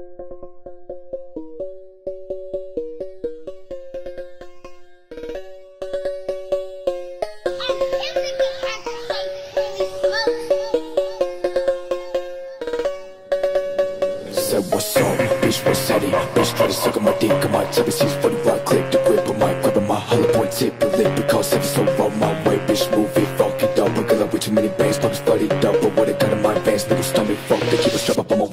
Said what's up, bitch, what's up, Bitch, try to suck on my dick, on my tip, she's funny, right click.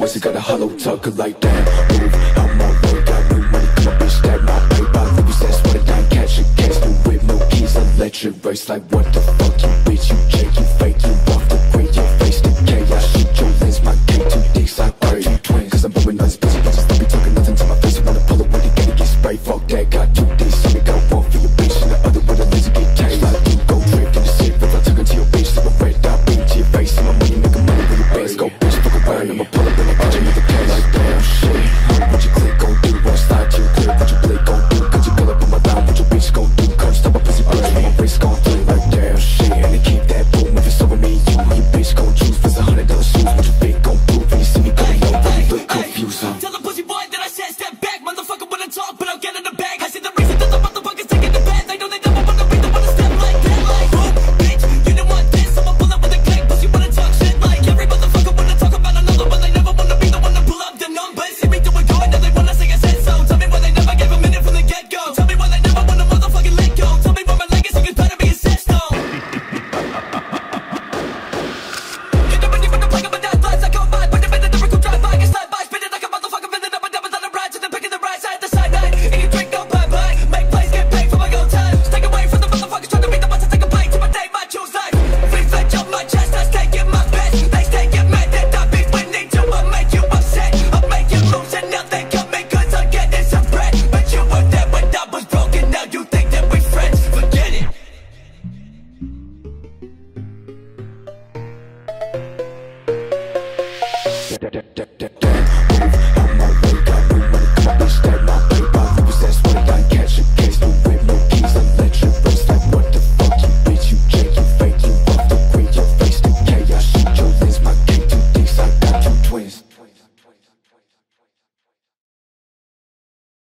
up got a hollow tucker like that. Move out my way, got new money, come on bitch, that my paper Louis that's what I catch a case, no whip, no keys, I let you race. Like what the fuck, you bitch, you jake, you fake, you off the grid, your face decay I shoot your lens, my K2 dicks, I are you twin Cause I'm blowing nuts, bitch, bitches, don't be talking nothing to my face. You wanna pull it when you gotta get sprayed, fuck that, got two dicks, so got one for your bitch And the other with a laser, get caged Like you go drift in the shit, if I talking to your bitch, slip a red dot, beat to your face. My money, nigga, money with your best, go bitch It's gone Dead, dead, dead, dead, dead.